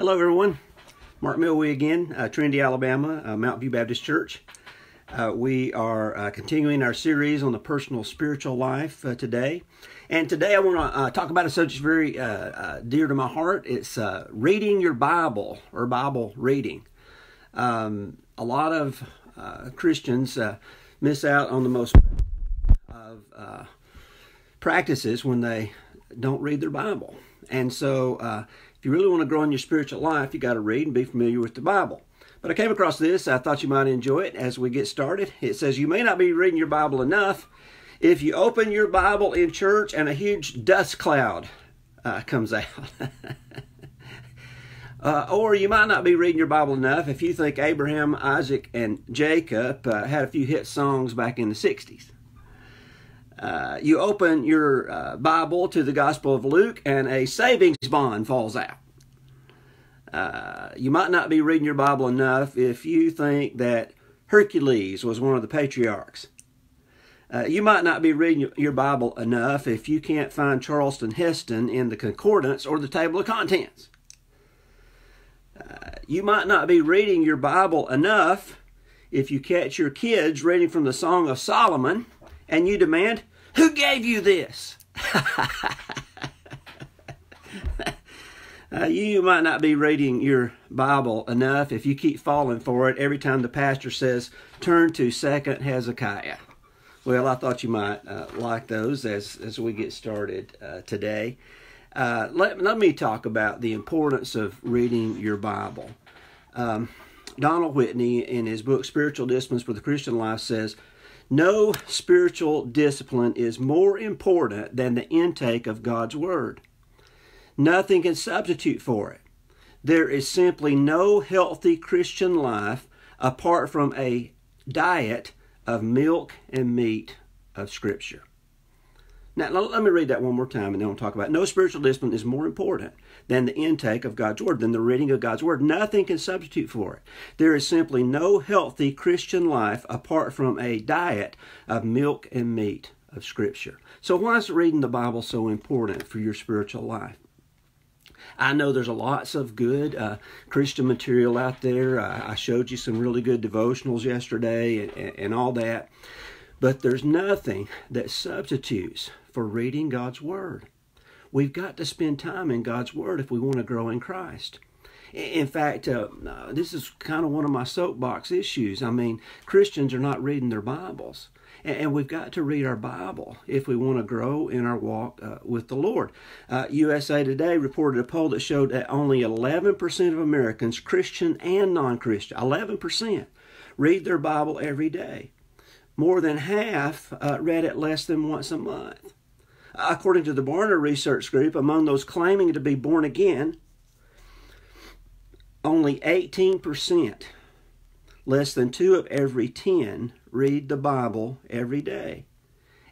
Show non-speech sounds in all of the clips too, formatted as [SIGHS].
Hello, everyone. Mark Milwee again, uh, Trinity, Alabama, uh, Mount View Baptist Church. Uh, we are uh, continuing our series on the personal spiritual life uh, today. And today I want to uh, talk about a subject very dear to my heart. It's reading your Bible or Bible reading. Um, a lot of Christians miss out on the most of practices when they don't read their Bible. And so if you really want to grow in your spiritual life, you got to read and be familiar with the Bible. But I came across this. I thought you might enjoy it as we get started. It says, You may not be reading your Bible enough if you open your Bible in church and a huge dust cloud uh, comes out. [LAUGHS] uh, or you might not be reading your Bible enough if you think Abraham, Isaac, and Jacob uh, had a few hit songs back in the 60s. Uh, you open your uh, Bible to the Gospel of Luke, and a savings bond falls out. Uh, you might not be reading your Bible enough if you think that Hercules was one of the patriarchs. Uh, you might not be reading your Bible enough if you can't find Charlton Heston in the concordance or the table of contents. Uh, you might not be reading your Bible enough if you catch your kids reading from the Song of Solomon and you demand, who gave you this? [LAUGHS] uh, you might not be reading your Bible enough if you keep falling for it every time the pastor says, turn to Second Hezekiah. Well, I thought you might uh, like those as, as we get started uh, today. Uh, let, let me talk about the importance of reading your Bible. Um, Donald Whitney, in his book Spiritual Disciplines for the Christian Life, says, no spiritual discipline is more important than the intake of God's Word. Nothing can substitute for it. There is simply no healthy Christian life apart from a diet of milk and meat of Scripture. Now, let me read that one more time and then we'll talk about it. No spiritual discipline is more important than the intake of God's Word, than the reading of God's Word. Nothing can substitute for it. There is simply no healthy Christian life apart from a diet of milk and meat of Scripture. So, why is reading the Bible so important for your spiritual life? I know there's lots of good uh, Christian material out there. I, I, showed you some really good devotionals yesterday and, and all that. But there's nothing that substitutes for reading God's Word. We've got to spend time in God's Word if we want to grow in Christ. In fact, uh, uh, this is kind of one of my soapbox issues. I mean, Christians are not reading their Bibles. And, we've got to read our Bible if we want to grow in our walk uh, with the Lord. USA uh, Today reported a poll that showed that only 11% of Americans, Christian and non Christian, 11%, read their Bible every day. More than half uh, read it less than once a month. According to the Barna Research Group, among those claiming to be born again, only 18%, less than two of every 10, read the Bible every day.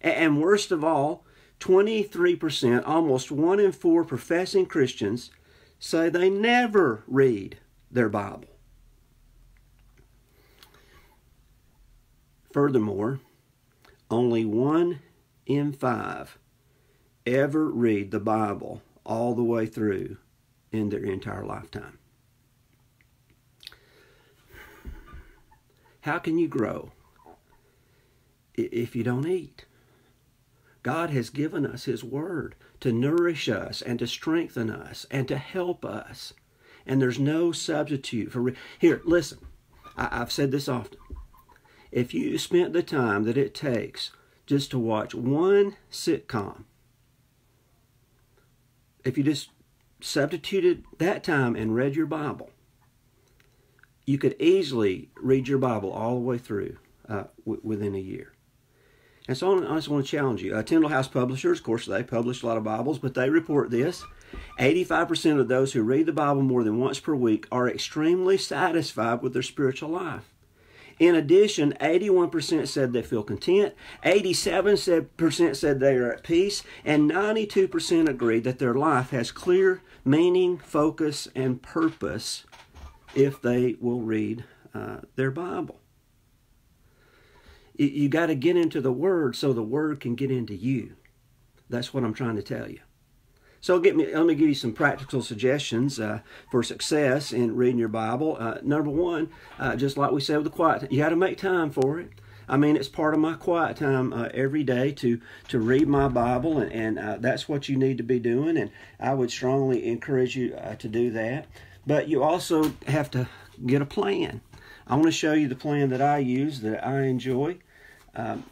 And worst of all, 23%, almost one in four professing Christians, say they never read their Bible. Furthermore, only one in five ever read the Bible all the way through in their entire lifetime. How can you grow if you don't eat? God has given us His Word to nourish us and to strengthen us and to help us. And there's no substitute for. Re- Here, listen, I- I've said this often. If you spent the time that it takes just to watch one sitcom if you just substituted that time and read your Bible, you could easily read your Bible all the way through uh, w- within a year. And so I just want to challenge you. Uh, Tyndale House Publishers, of course, they publish a lot of Bibles, but they report this 85% of those who read the Bible more than once per week are extremely satisfied with their spiritual life. In addition, 81% said they feel content, 87% said they are at peace, and 92% agreed that their life has clear meaning, focus, and purpose if they will read uh, their Bible. You, you got to get into the Word so the Word can get into you. That's what I'm trying to tell you. So get me, let me give you some practical suggestions uh, for success in reading your Bible. Uh, number one, uh, just like we said with the quiet, you got to make time for it. I mean, it's part of my quiet time uh, every day to to read my Bible, and, and uh, that's what you need to be doing. And I would strongly encourage you uh, to do that. But you also have to get a plan. I want to show you the plan that I use that I enjoy. Um,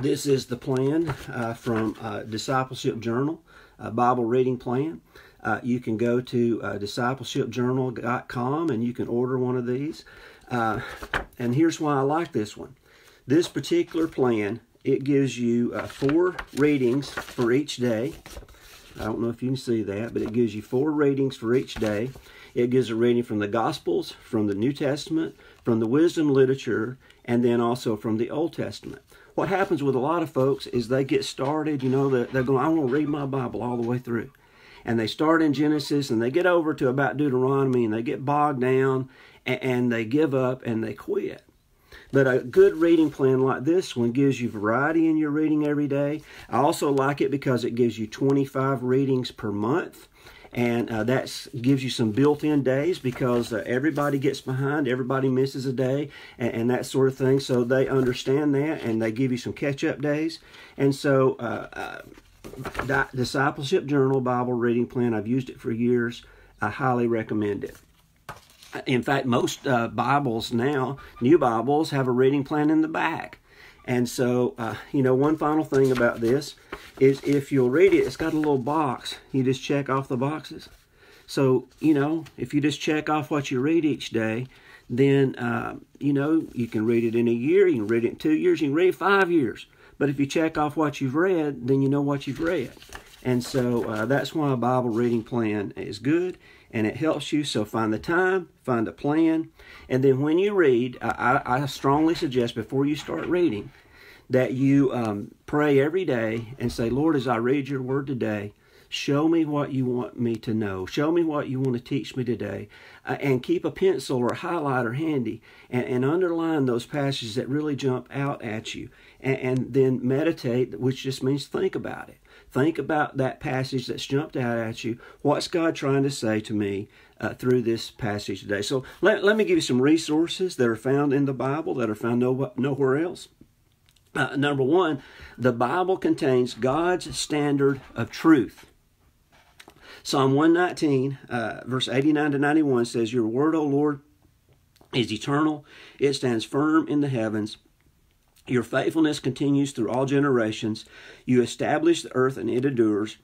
this is the plan from Discipleship Journal, a Bible reading plan. Uh, you can go to uh, discipleshipjournal.com and you can order one of these. Uh, and here's why I like this one. This particular plan, it gives you uh, four readings for each day. I don't know if you can see that, but it gives you four readings for each day. It gives a reading from the Gospels, from the New Testament, from the wisdom literature, and then also from the Old Testament. What happens with a lot of folks is they get started, you know, they're going, I want to read my Bible all the way through. And they start in Genesis and they get over to about Deuteronomy and they get bogged down and, they give up and they quit. But a good reading plan like this one gives you variety in your reading every day. I also like it because it gives you 25 readings per month and uh, that gives you some built-in days because uh, everybody gets behind everybody misses a day and, and, that sort of thing. So they understand that and they give you some catch-up days. And so uh, uh discipleship journal bible reading plan i've used it for years. I highly recommend it. In fact most uh, bibles now new bibles have a reading plan in the back and so, uh, you know, one final thing about this is if you'll read it, it's got a little box. You just check off the boxes. So, you know, if you just check off what you read each day, then, uh, you know, you can read it in a year, you can read it in two years, you can read it five years. But if you check off what you've read, then you know what you've read. And so uh, that's why a Bible reading plan is good and it helps you. So find the time, find a plan, and then when you read, I, I strongly suggest before you start reading that you um, pray every day and say, Lord, as I read your word today, show me what you want me to know. Show me what you want to teach me today. Uh, and keep a pencil or a highlighter handy and, and, underline those passages that really jump out at you. And, and then meditate, which just means think about it. Think about that passage that's jumped out at you. What's God trying to say to me uh, through this passage today? So let, let me give you some resources that are found in the Bible that are found no, nowhere else. Uh, number one, the Bible contains God's standard of truth. Psalm 119, uh, verse 89 to 91 says, Your word, O Lord, is eternal. It stands firm in the heavens. Your faithfulness continues through all generations. You establish the earth and it endures.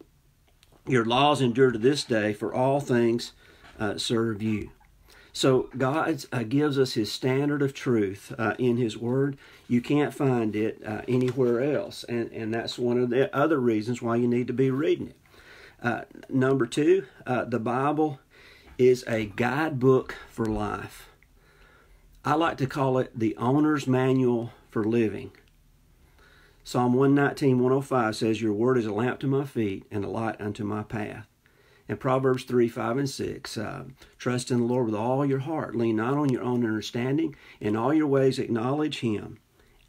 Your laws endure to this day, for all things uh, serve you. So God uh, gives us His standard of truth uh, in His Word. You can't find it uh, anywhere else, and and that's one of the other reasons why you need to be reading it. Uh, number two, uh, the Bible is a guidebook for life. I like to call it the owner's manual for living. Psalm 119, 105 says, Your word is a lamp to my feet and a light unto my path. And Proverbs 3, 5, and 6, uh, trust in the Lord with all your heart. Lean not on your own understanding. In all your ways acknowledge him,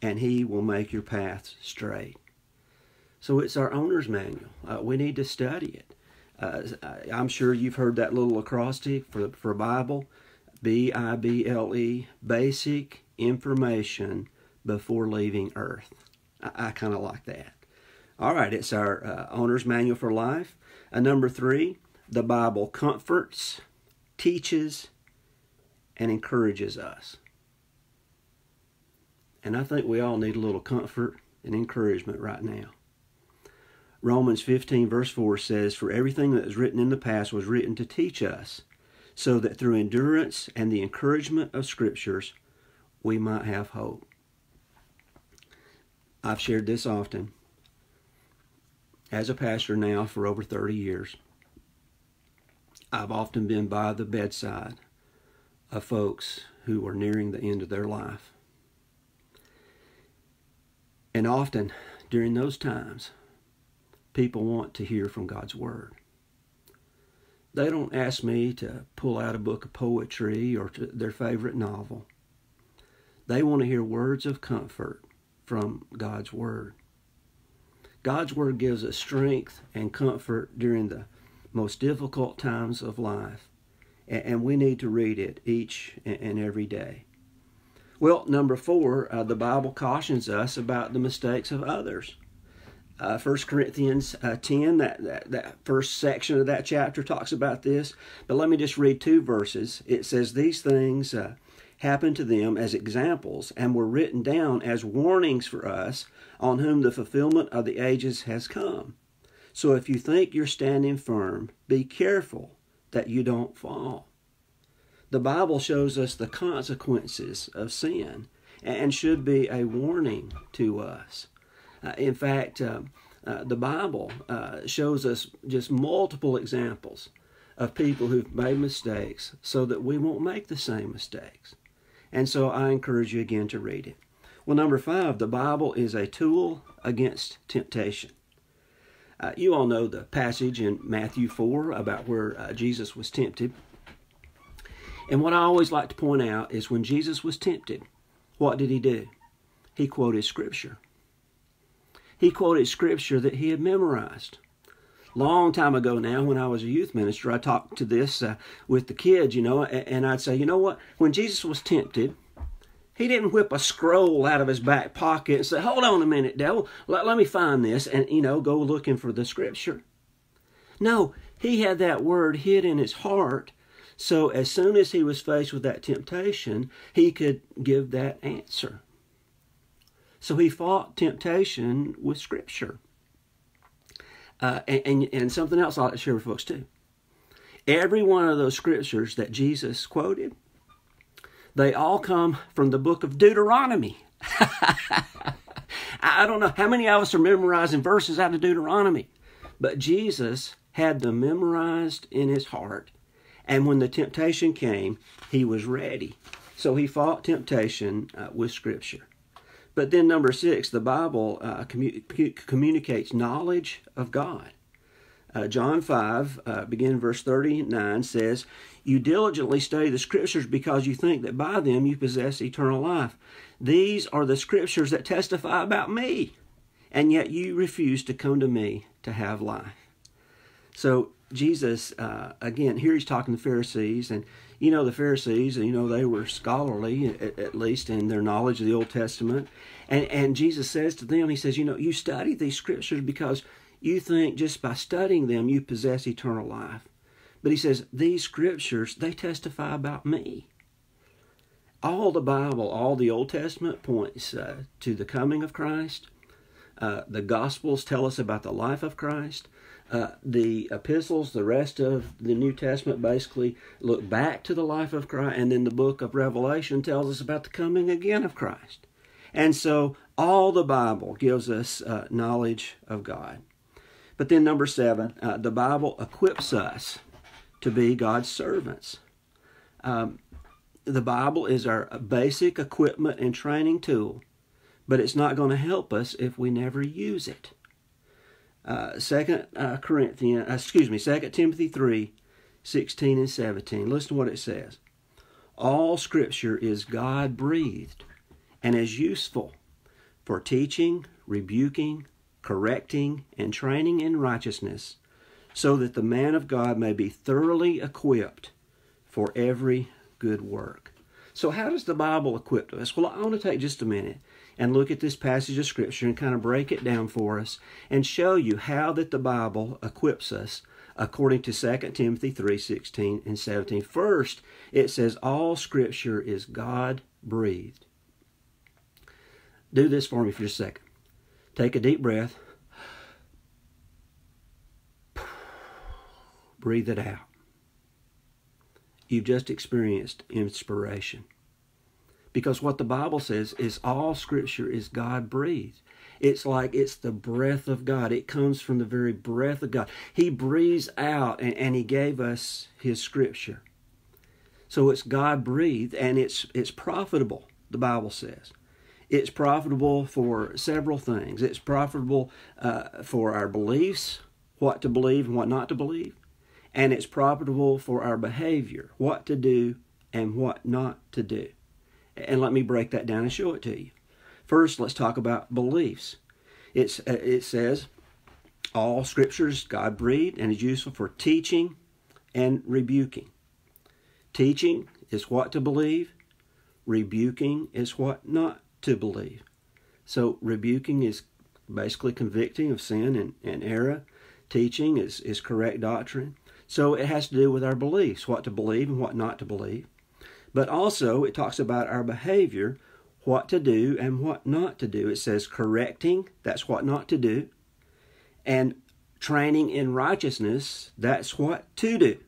and he will make your paths straight. So it's our owner's manual. Uh, we need to study it. Uh, I'm sure you've heard that little acrostic for, for Bible B I B L E, basic information before leaving Earth. I, I kind of like that. All right, it's our uh, owner's manual for life. Uh, number three, the Bible comforts, teaches, and encourages us. And I think we all need a little comfort and encouragement right now. Romans 15, verse 4 says, For everything that was written in the past was written to teach us, so that through endurance and the encouragement of Scriptures, we might have hope. I've shared this often. As a pastor now for over 30 years, I've often been by the bedside of folks who are nearing the end of their life. And often during those times, people want to hear from God's Word. They don't ask me to pull out a book of poetry or their favorite novel. They want to hear words of comfort from God's Word. God's Word gives us strength and comfort during the most difficult times of life, and we need to read it each and every day. Well, number four, uh, the Bible cautions us about the mistakes of others. Uh, 1 Corinthians uh, 10, that, that, that first section of that chapter talks about this. But let me just read two verses. It says, These things uh, happened to them as examples and were written down as warnings for us on whom the fulfillment of the ages has come. So if you think you're standing firm, be careful that you don't fall. The Bible shows us the consequences of sin and should be a warning to us. Uh, in fact, uh, uh, the Bible shows us just multiple examples of people who've made mistakes so that we won't make the same mistakes. And so I encourage you again to read it. Well, number five, the Bible is a tool against temptation. Uh, you all know the passage in Matthew 4 about where uh, Jesus was tempted. And what I always like to point out is when Jesus was tempted, what did he do? He quoted Scripture he quoted scripture that he had memorized. Long time ago now, when I was a youth minister, I talked to this uh, with the kids, you know, and I'd say, you know what? When Jesus was tempted, he didn't whip a scroll out of his back pocket and say, hold on a minute, devil, let, let me find this, and, you know, go looking for the scripture. No, he had that word hid in his heart. So as soon as he was faced with that temptation, he could give that answer. So he fought temptation with Scripture. Uh, and, and, and something else I like to share with folks too. Every one of those scriptures that Jesus quoted, they all come from the book of Deuteronomy. [LAUGHS] I don't know how many of us are memorizing verses out of Deuteronomy, but Jesus had them memorized in his heart. And when the temptation came, he was ready. So he fought temptation uh, with Scripture. But then, number six, the Bible uh, commu- communicates knowledge of God. Uh, John 5, uh, begin verse 39, says, You diligently study the Scriptures because you think that by them you possess eternal life. These are the Scriptures that testify about me, and yet you refuse to come to me to have life. So, Jesus, uh, again, here he's talking to Pharisees, and you know the Pharisees, you know they were scholarly at, at, least in their knowledge of the Old Testament, and and Jesus says to them, he says, you know, you study these scriptures because you think just by studying them you possess eternal life, but he says these scriptures they testify about me. All the Bible, all the Old Testament points uh, to the coming of Christ. Uh, the Gospels tell us about the life of Christ. Uh, the epistles, the rest of the New Testament basically look back to the life of Christ, and then the book of Revelation tells us about the coming again of Christ. And so all the Bible gives us uh, knowledge of God. But then, number seven, uh, the Bible equips us to be God's servants. Um, the Bible is our basic equipment and training tool, but it's not going to help us if we never use it. Uh, Second uh, Corinthians, uh, excuse me, Second Timothy three, sixteen and seventeen. Listen to what it says. All Scripture is God breathed and is useful for teaching, rebuking, correcting, and training in righteousness, so that the man of God may be thoroughly equipped for every good work. So, how does the Bible equip us? Well, I want to take just a minute and look at this passage of Scripture and kind of break it down for us and show you how that the Bible equips us according to 2 Timothy 3 16 and 17. First, it says, All Scripture is God breathed. Do this for me for just a second. Take a deep breath. [SIGHS] Breathe it out. You've just experienced inspiration. Because what the Bible says is all scripture is God breathed. It's like it's the breath of God. It comes from the very breath of God. He breathes out and, and He gave us His scripture. So it's God breathed and it's it's profitable, the Bible says. It's profitable for several things. It's profitable uh, for our beliefs, what to believe and what not to believe. And it's profitable for our behavior, what to do and what not to do. And let me break that down and show it to you. First, let's talk about beliefs. It's, uh, it says, all scriptures God breathed and is useful for teaching and rebuking. Teaching is what to believe, rebuking is what not to believe. So, rebuking is basically convicting of sin and, and error. Teaching is, is correct doctrine. So, it has to do with our beliefs, what to believe and what not to believe. But also, it talks about our behavior, what to do and what not to do. It says correcting, that's what not to do. And training in righteousness, that's what to do.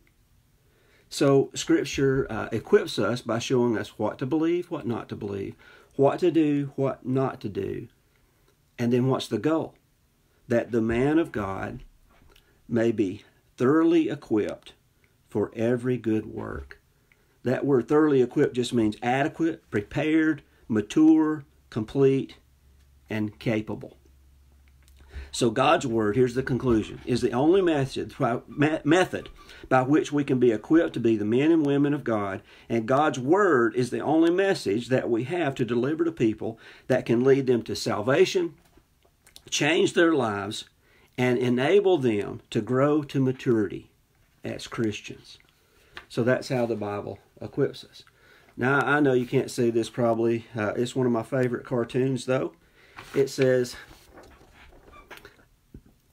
So, Scripture uh, equips us by showing us what to believe, what not to believe, what to do, what not to do. And then what's the goal? That the man of God may be thoroughly equipped for every good work. That word thoroughly equipped just means adequate, prepared, mature, complete, and capable. So God's word, here's the conclusion, is the only method, method by which we can be equipped to be the men and women of God. And God's word is the only message that we have to deliver to people that can lead them to salvation, change their lives, and enable them to grow to maturity as Christians. So that's how the Bible equips us. Now, I know you can't see this probably. Uh, it's one of my favorite cartoons, though. It says,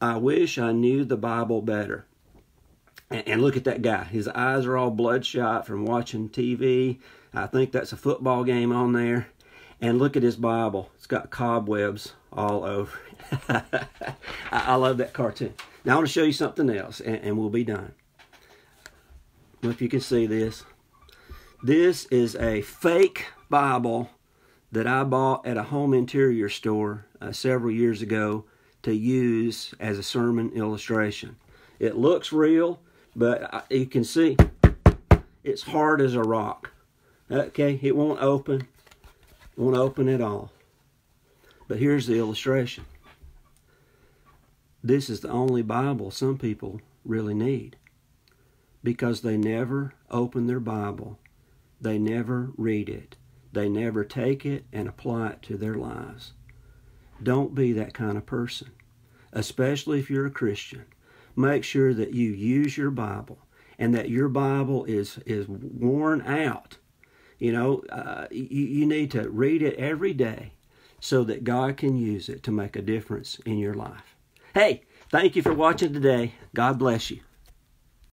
I wish I knew the Bible better. And, and look at that guy. His eyes are all bloodshot from watching TV. I think that's a football game on there. And look at his Bible. Got cobwebs all over. [LAUGHS] I, I, love that cartoon. Now I want to show you something else, and, and we'll be done. If you can see this. This is a fake Bible that I bought at a home interior store uh, several years ago to use as a sermon illustration. It looks real, but you can see it's hard as a rock. Okay, it won't open, won't open at all. But here's the illustration. This is the only Bible some people really need because they never open their Bible they never read it. They never take it and apply it to their lives. Don't be that kind of person, especially if you're a Christian. Make sure that you use your Bible and that your Bible is, is worn out. You know, uh, you, you need to read it every day so that God can use it to make a difference in your life. Hey, thank you for watching today. God bless you.